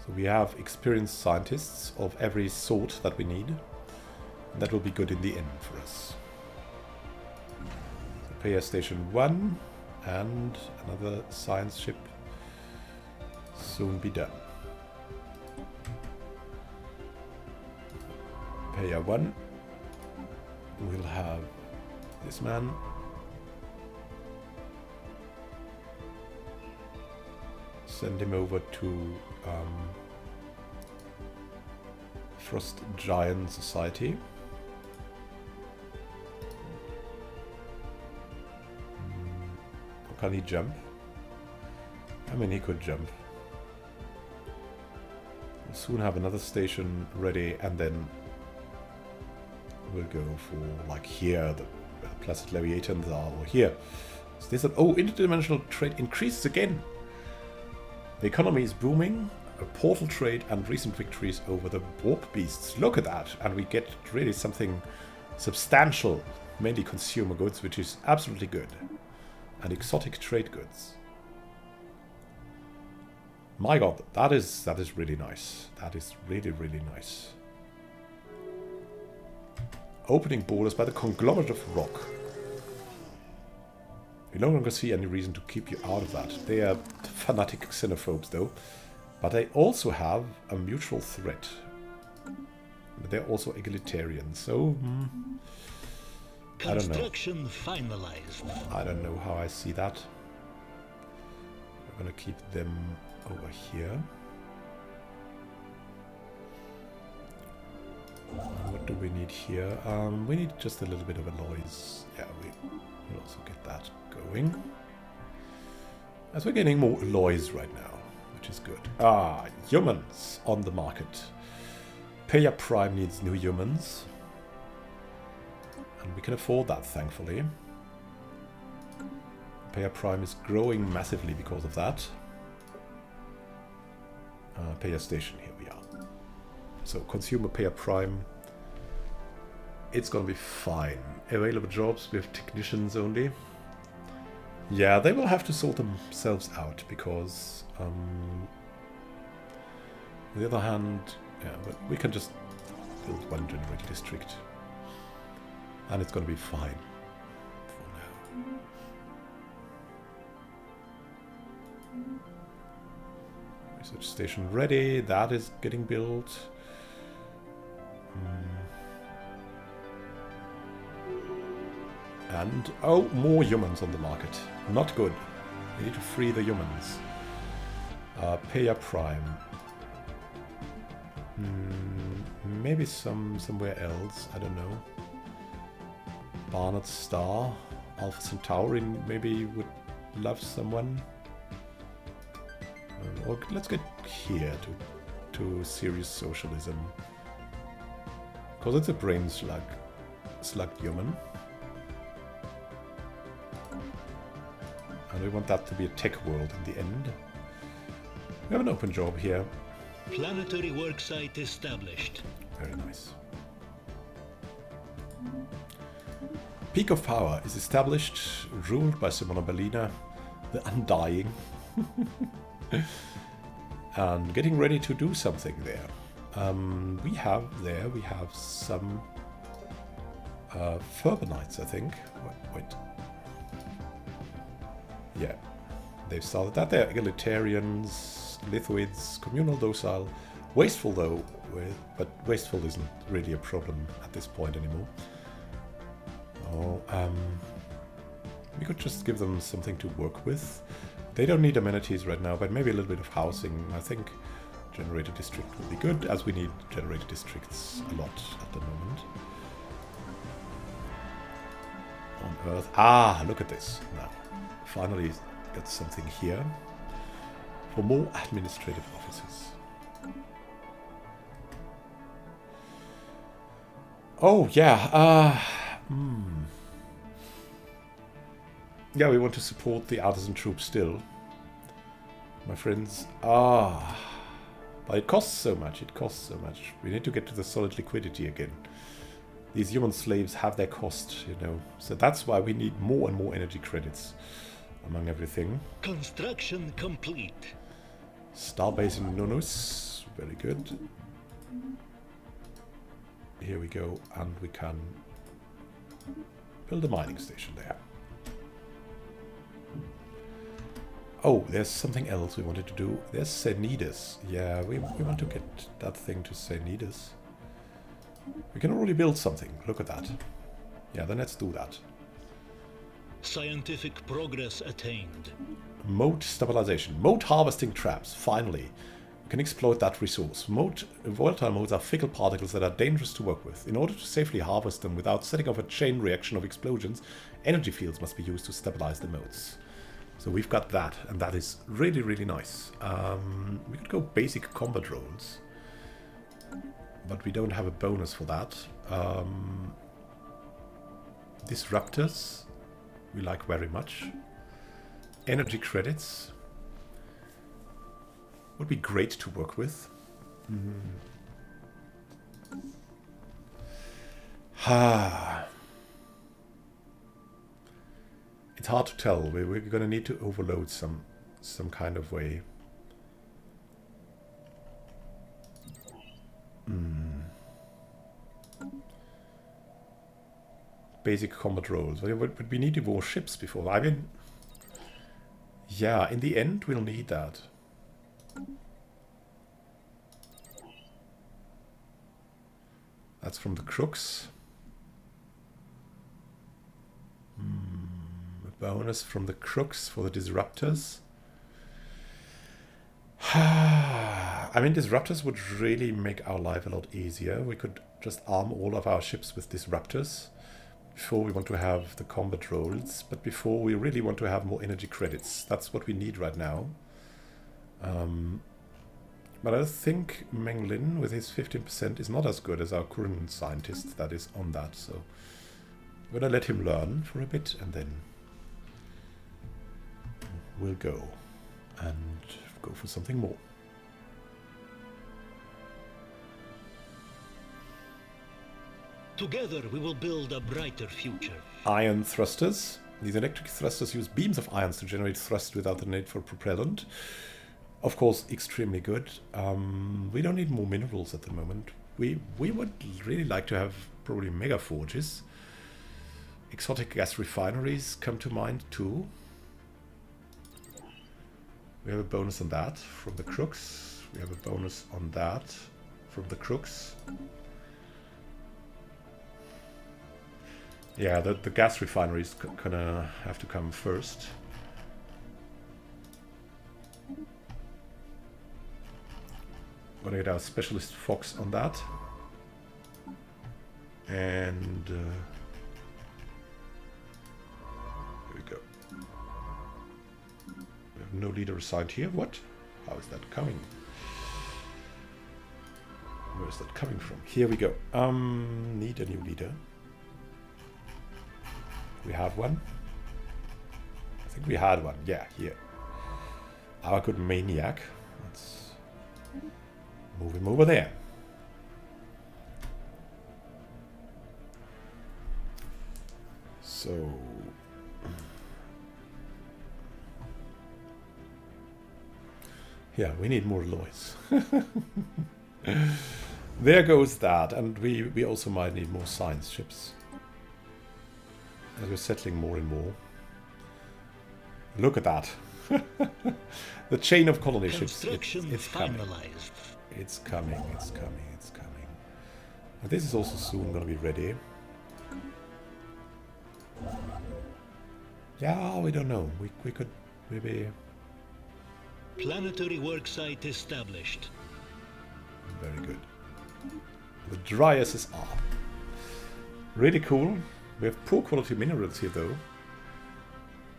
Speaker 1: So we have experienced scientists of every sort that we need. That will be good in the end for us. So Paya Station 1 and another science ship soon be done. Paya 1 will have this man send him over to um, Frost Giant Society. Can he jump? I mean, he could jump. We'll soon have another station ready, and then we'll go for like here, the Placid Leviathans are, or here. Is this an, oh, interdimensional trade increases again. The economy is booming, a portal trade and recent victories over the warp beasts. Look at that, and we get really something substantial, mainly consumer goods, which is absolutely good, and exotic trade goods. My god, that is that is really nice. That is really really nice. Opening borders by the conglomerate of rock. We no longer see any reason to keep you out of that. They are fanatic xenophobes, though. But they also have a mutual threat. But they're also egalitarian, so... Hmm, I don't know.
Speaker 2: Construction finalized.
Speaker 1: I don't know how I see that. We're gonna keep them over here. What do we need here? Um, we need just a little bit of alloys. Yeah, we will also get that going. As we're getting more alloys right now, which is good. Ah, humans on the market. Paya Prime needs new humans. And we can afford that, thankfully. Paya Prime is growing massively because of that. Uh, Paya Station, here we are. So, consumer Paya Prime. It's gonna be fine. Available jobs with technicians only. Yeah, they will have to sort themselves out because, um, on the other hand, yeah, but we can just build one generator district, and it's going to be fine for now. Research station ready. That is getting built. Hmm. And, oh, more humans on the market. Not good. We need to free the humans. Uh, Paya Prime. Hmm, maybe some somewhere else. I don't know. Barnard Star. Alpha Centauri maybe would love someone. Or let's get here to, to serious socialism. Because it's a brain slug. Slug human. And we want that to be a tech world in the end. We have an open job here.
Speaker 2: Planetary worksite established.
Speaker 1: Very nice. Peak of Power is established, ruled by Simona Bellina, the Undying. and getting ready to do something there. Um, we have there, we have some uh, Ferbanites, I think. Wait, wait. Yeah, they've started that. They're egalitarians, lithoids, communal docile. Wasteful though, but wasteful isn't really a problem at this point anymore. Oh, um, we could just give them something to work with. They don't need amenities right now, but maybe a little bit of housing. I think generator district would be good, as we need generator districts a lot at the moment. On Earth. Ah, look at this now finally got something here for more administrative offices. Oh, yeah. Uh, hmm. Yeah, we want to support the artisan troops still. My friends. Ah. But it costs so much. It costs so much. We need to get to the solid liquidity again. These human slaves have their cost, you know. So that's why we need more and more energy credits among everything.
Speaker 2: Construction complete.
Speaker 1: Starbase in Nunus. Very good. Here we go, and we can build a mining station there. Oh, there's something else we wanted to do. There's Cnidus. Yeah, we, we want to get that thing to Cnidus. We can already build something. Look at that. Yeah, then let's do that.
Speaker 2: Scientific progress attained.
Speaker 1: Mote stabilization. Mote harvesting traps. Finally. We can exploit that resource. Mote, volatile motes are fickle particles that are dangerous to work with. In order to safely harvest them without setting off a chain reaction of explosions, energy fields must be used to stabilize the motes. So we've got that, and that is really, really nice. Um, we could go basic combat roles, but we don't have a bonus for that. Um, disruptors, we like very much. Energy credits would be great to work with. Mm. Ah. It's hard to tell. We, we're going to need to overload some some kind of way. Basic combat roles. But we need to more ships before. I mean, yeah, in the end we'll need that. That's from the crooks. Hmm, a bonus from the crooks for the disruptors. I mean, disruptors would really make our life a lot easier. We could just arm all of our ships with disruptors before we want to have the combat roles, but before we really want to have more energy credits. That's what we need right now. Um, but I think Meng Lin with his 15% is not as good as our current scientist that is on that, so I'm gonna let him learn for a bit and then we'll go and go for something more.
Speaker 2: Together we will build a brighter future.
Speaker 1: Ion thrusters. These electric thrusters use beams of ions to generate thrust without the need for propellant. Of course, extremely good. Um, we don't need more minerals at the moment. We we would really like to have probably mega forges. Exotic gas refineries come to mind too. We have a bonus on that from the crooks. We have a bonus on that from the crooks. Yeah, the, the gas refinery is gonna have to come first. Gonna get our specialist fox on that. And uh, here we go. We have no leader assigned here. What? How is that coming? Where is that coming from? Here we go. Um, need a new leader. We have one. I think we had one. Yeah, here. Our good maniac. Let's move him over there. So Yeah, we need more Lois. there goes that, and we, we also might need more science ships. As we're settling more and more. Look at that. the chain of colony ships. It's, it's coming. It's coming, it's coming, it's coming. And this is also soon going to be ready. Yeah, we don't know. We, we could maybe
Speaker 2: Planetary worksite established.
Speaker 1: Very good. The Dryas are really cool. We have poor quality minerals here though.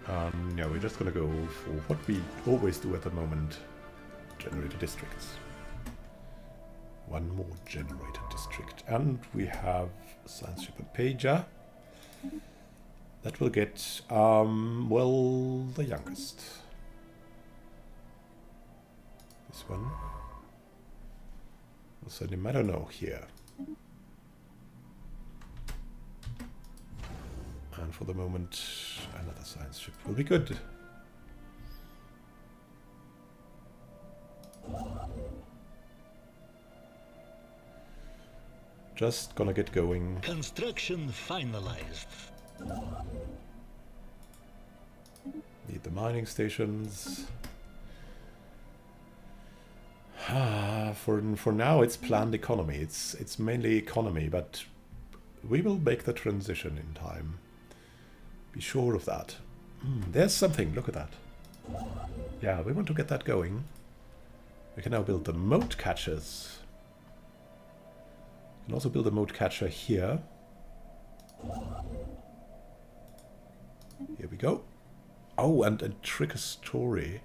Speaker 1: Um, yeah, we're just gonna go for what we always do at the moment. Generator districts. One more generator district. And we have Science Ship and Pager. That will get, um, well, the youngest. This one. Also the Marano here. And for the moment, another science ship will be good. Just gonna get going.
Speaker 2: Construction finalized.
Speaker 1: Need the mining stations. Ah, for for now, it's planned economy. It's it's mainly economy, but we will make the transition in time. Be sure of that. Mm, there's something. Look at that. Yeah, we want to get that going. We can now build the mote catchers. We can also build a mote catcher here. Here we go. Oh, and a trick story.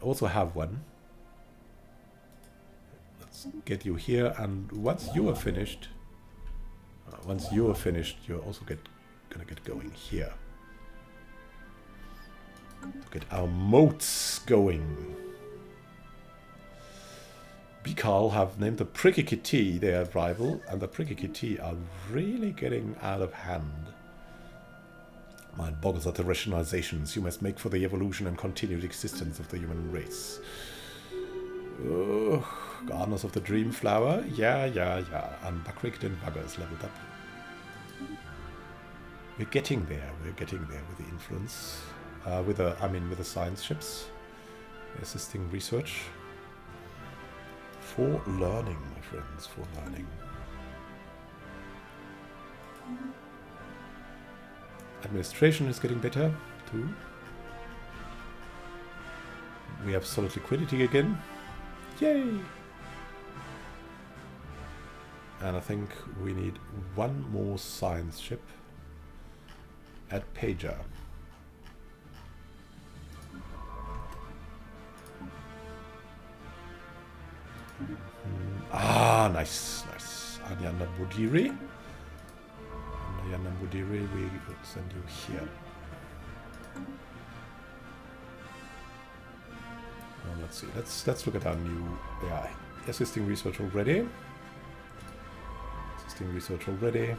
Speaker 1: Also have one. Let's get you here, and once you are finished, uh, once you are finished, you're also get gonna get going here. Get our motes going. Bikal have named the Pricky Kitty their rival, and the Pricky Kitty are really getting out of hand. Mind boggles at the rationalizations you must make for the evolution and continued existence of the human race. Ugh, Gardeners of the Dream Flower? Yeah, yeah, yeah. And Bakrickden Buggers leveled up. We're getting there. We're getting there with the influence. Uh, with the, I mean, with the science ships. Assisting research. For learning, my friends, for learning. Administration is getting better, too. We have solid liquidity again. Yay! And I think we need one more science ship at Paya. Ah, nice, nice. Anyana Budiri. Anyana Budiri, we will send you here. Well, let's see. Let's let's look at our new AI. Assisting research already. Assisting research already.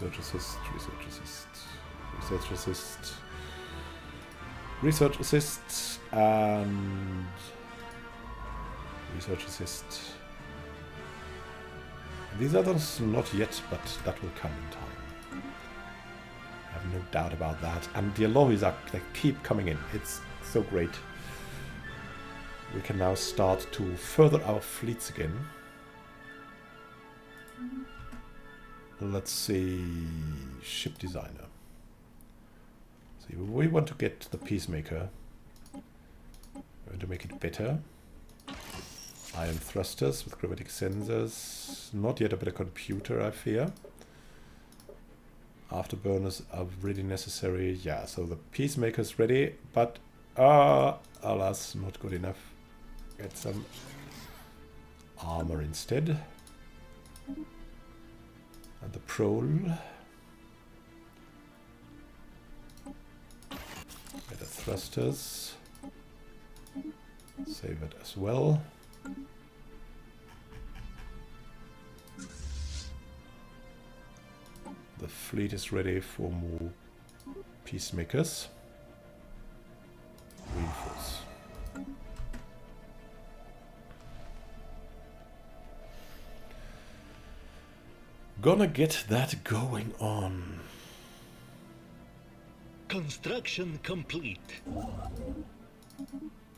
Speaker 1: Research assist, research assist, research assist, research assist, and research assist. These others not yet, but that will come in time. I have no doubt about that. And the alloys are they keep coming in. It's so great. We can now start to further our fleets again. Let's see, ship designer. See, we want to get the peacemaker. We want to make it better. Ion thrusters with gravitic sensors. Not yet a better computer, I fear. Afterburners are really necessary. Yeah, so the peacemaker's ready, but uh, alas, not good enough. Get some armor instead. The prole. the thrusters. Save it as well. The fleet is ready for more peacemakers. Reinforce. Gonna get that going on.
Speaker 2: Construction complete.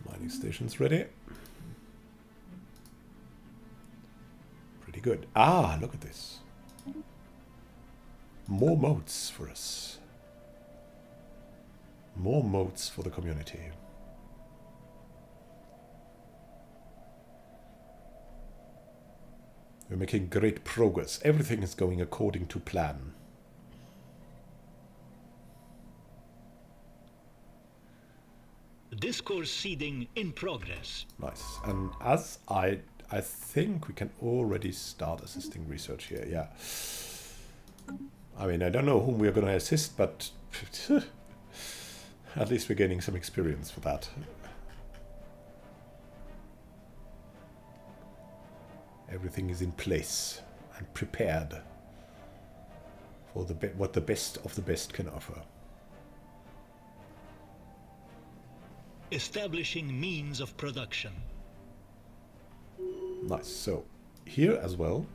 Speaker 1: Mining stations ready. Pretty good. Ah, look at this. More motes for us. More motes for the community. We're making great progress. Everything is going according to plan.
Speaker 2: Discourse seeding in progress.
Speaker 1: Nice. And as I I think we can already start assisting research here. Yeah. I mean, I don't know whom we're going to assist, but at least we're gaining some experience for that. Everything is in place and prepared for the what the best of the best can offer.
Speaker 2: Establishing means of production.
Speaker 1: Nice. So, here as well.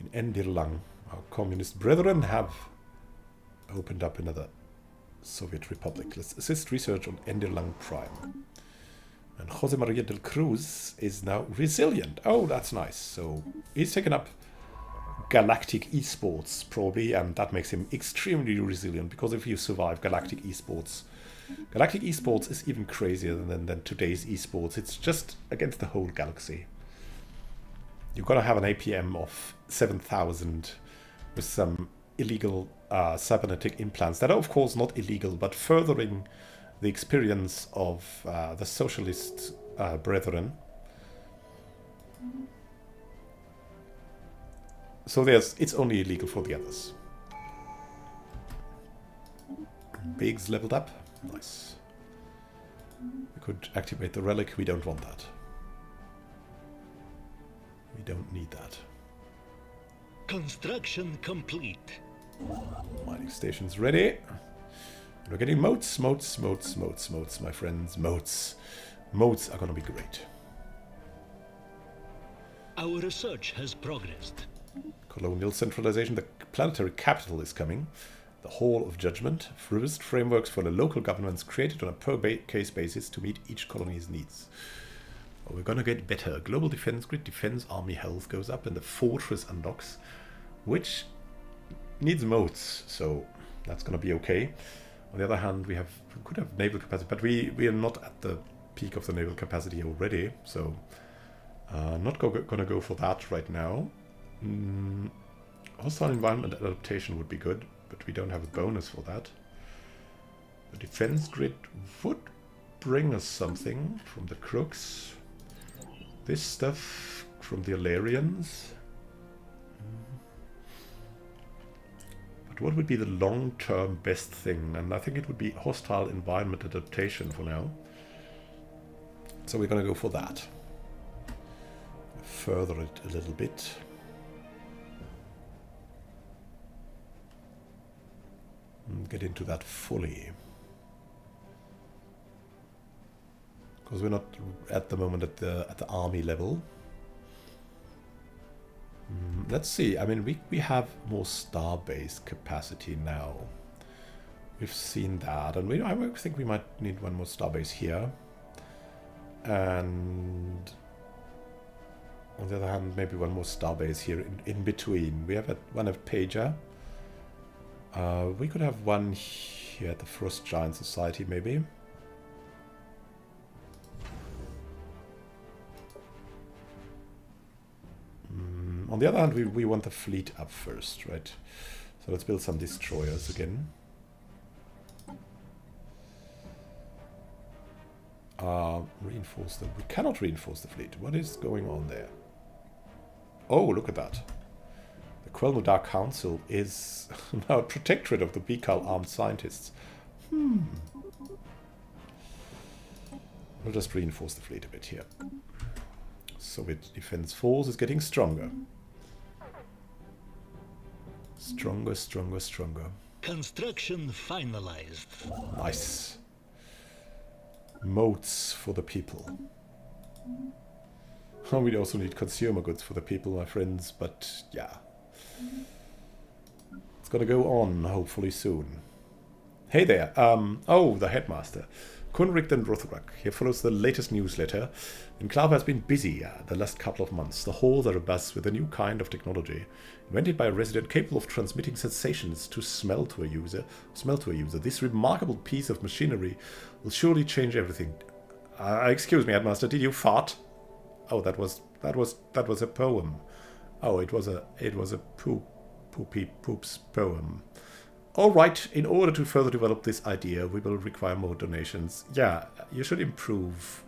Speaker 1: In Endirlang, our communist brethren have opened up another Soviet Republic. Let's assist research on Enderlang Prime. And Jose Maria del Cruz is now resilient. Oh, that's nice. So he's taken up Galactic Esports, probably, and that makes him extremely resilient because if you survive Galactic Esports, Galactic Esports is even crazier than, than today's esports. It's just against the whole galaxy. You've got to have an APM of 7,000 with some illegal uh, cybernetic implants that are, of course, not illegal, but furthering the experience of uh, the socialist uh, brethren. So there's, it's only illegal for the others. Biggs leveled up. Nice. We could activate the relic. We don't want that. We don't need that.
Speaker 2: Construction complete.
Speaker 1: Mining stations ready. We're getting motes, motes, motes, motes, motes, my friends. Motes. Motes are gonna be great.
Speaker 2: Our research has progressed.
Speaker 1: Colonial centralization. The planetary capital is coming. The Hall of Judgment. Robust frameworks for the local governments created on a per-case basis to meet each colony's needs. Oh, we're gonna get better. Global defense grid, defense army health goes up, and the fortress unlocks, which needs motes, so that's gonna be okay. On the other hand, we have we could have naval capacity, but we we are not at the peak of the naval capacity already, so uh, not go, gonna go for that right now. Mm, hostile environment adaptation would be good, but we don't have a bonus for that. The defense grid would bring us something from the crooks. This stuff from the Alarians. But what would be the long-term best thing? And I think it would be hostile environment adaptation for now. So we're going to go for that. Further it a little bit. And get into that fully. Because we're not at the moment at the at the army level. Mm, let's see. I mean, we, we have more star-based capacity now. We've seen that, and we I think we might need one more star base here. And on the other hand, maybe one more star base here in, in between. We have a, one at Paya. Uh, we could have one here at the Frost Giant Society, maybe. On the other hand, we, we want the fleet up first, right? So let's build some destroyers again. Uh, reinforce them. We cannot reinforce the fleet. What is going on there? Oh, look at that. The Quelmo Dark Council is now a protectorate of the Bikal armed scientists. Hmm. We'll just reinforce the fleet a bit here. So, Soviet defense force is getting stronger. Stronger, stronger, stronger.
Speaker 2: Construction finalized.
Speaker 1: Nice. Motes for the people. We also need consumer goods for the people, my friends, but yeah. It's gonna go on, hopefully soon. Hey there, um, oh, the headmaster. Kunrik and Rothrak. Here follows the latest newsletter. Enclave has been busy uh, the last couple of months. The halls are abuzz with a new kind of technology, invented by a resident capable of transmitting sensations to smell to a user. Smell to a user. This remarkable piece of machinery will surely change everything. Uh, excuse me, Headmaster. Did you fart? Oh, that was that was that was a poem. Oh, it was a it was a poop poopy poops poem. All right, in order to further develop this idea, we will require more donations. Yeah, you should improve.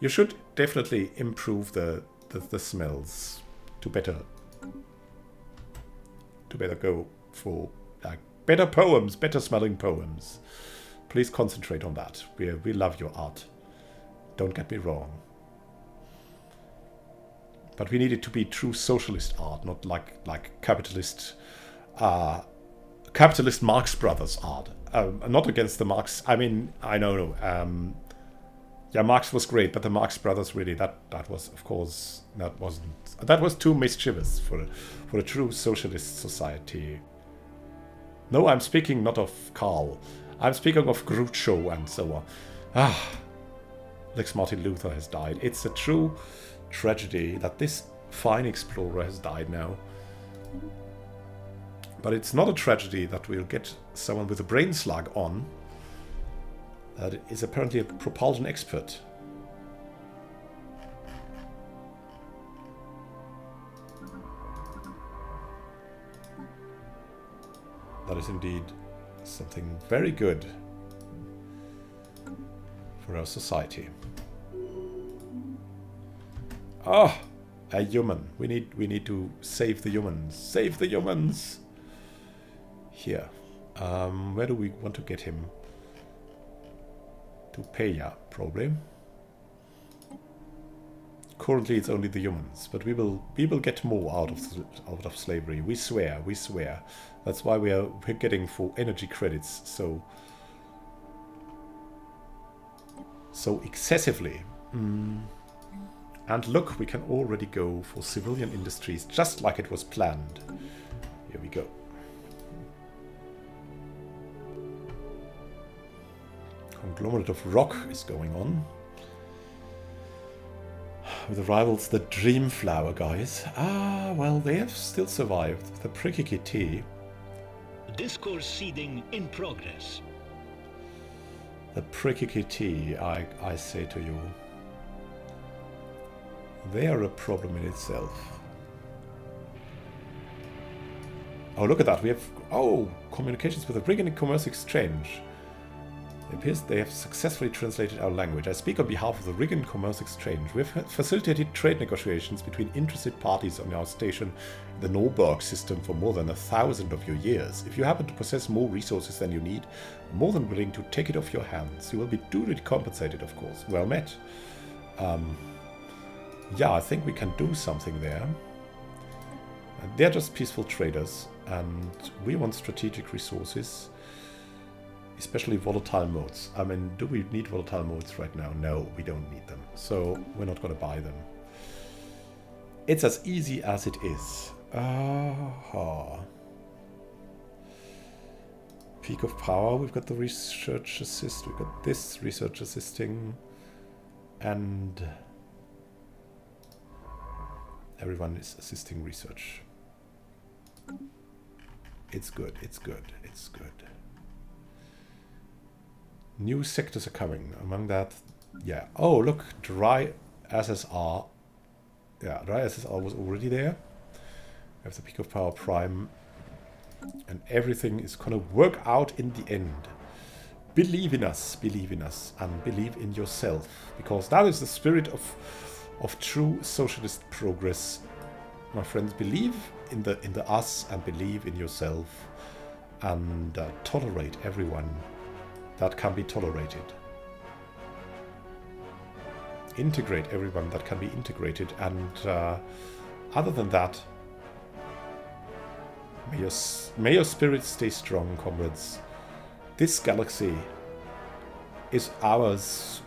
Speaker 1: You should definitely improve the, the, the smells to better to better go for like better poems, better smelling poems. Please concentrate on that. We, we love your art. Don't get me wrong. But we need it to be true socialist art, not like like capitalist uh, capitalist Marx Brothers art. Um, not against the Marx. I mean, I know. Um, Yeah, Marx was great, but the Marx Brothers really that that was of course that wasn't that was too mischievous for for a true socialist society. No, I'm speaking not of Karl. I'm speaking of Groucho and so on. Ah, Lex Martin Luther has died. It's a true tragedy that this fine explorer has died now. But it's not a tragedy that we'll get someone with a brain slug on that is apparently a propulsion expert. That is indeed something very good for our society. Ah, a human. We need we need to save the humans. Save the humans. Here. Um, where do we want to get him? To Paya, probably. Currently, it's only the humans, but we will we will get more out of out of slavery. We swear, we swear. That's why we are we're getting for energy credits so so excessively. Mm. And look, we can already go for civilian industries just like it was planned. Here we go. Conglomerate of rock is going on. With the rivals, the Dreamflower guys. Ah, well, they have still survived. The Tea.
Speaker 2: Discourse seeding in progress.
Speaker 1: The Tea, I, I say to you. They are a problem in itself. Oh, look at that. We have... Oh, communications with the Rigan Commerce Exchange. It appears they have successfully translated our language. I speak on behalf of the Rigan Commerce Exchange. We have facilitated trade negotiations between interested parties on our station the Norberg system for more than a thousand of your years. If you happen to possess more resources than you need, I'm more than willing to take it off your hands. You will be duly compensated, of course. Well met. Um, yeah, I think we can do something there. They're just peaceful traders, and we want strategic resources, especially volatile motes. I mean, do we need volatile motes right now? No, we don't need them, so we're not going to buy them. It's as easy as it is. Uh Peak of power, we've got the research assist, we've got this research assisting, and everyone is assisting research. It's good, it's good, it's good. New sectors are coming. Among that, yeah. Oh, look, dry SSR. Yeah, dry SSR was already there. We have the peak of power prime. And everything is to work out in the end. Believe in us, believe in us, and believe in yourself. Because that is the spirit of of true socialist progress. My friends, believe in the in the us and believe in yourself and uh, tolerate everyone that can be tolerated. Integrate everyone that can be integrated and uh, other than that, may your, may your spirit stay strong, comrades. This galaxy is ours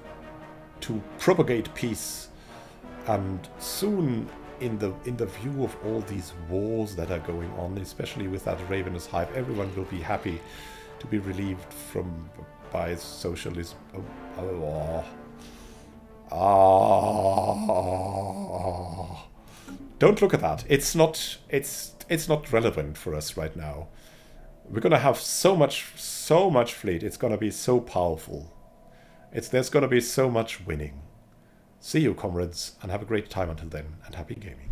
Speaker 1: to propagate peace and soon in the in the view of all these wars that are going on especially with that ravenous hive everyone will be happy to be relieved from by socialism. Oh, oh, oh. don't look at that. It's not it's it's not relevant for us right now. We're gonna have so much so much fleet. It's gonna be so powerful. It's there's gonna be so much winning. See you, comrades, and have a great time until then, and happy gaming.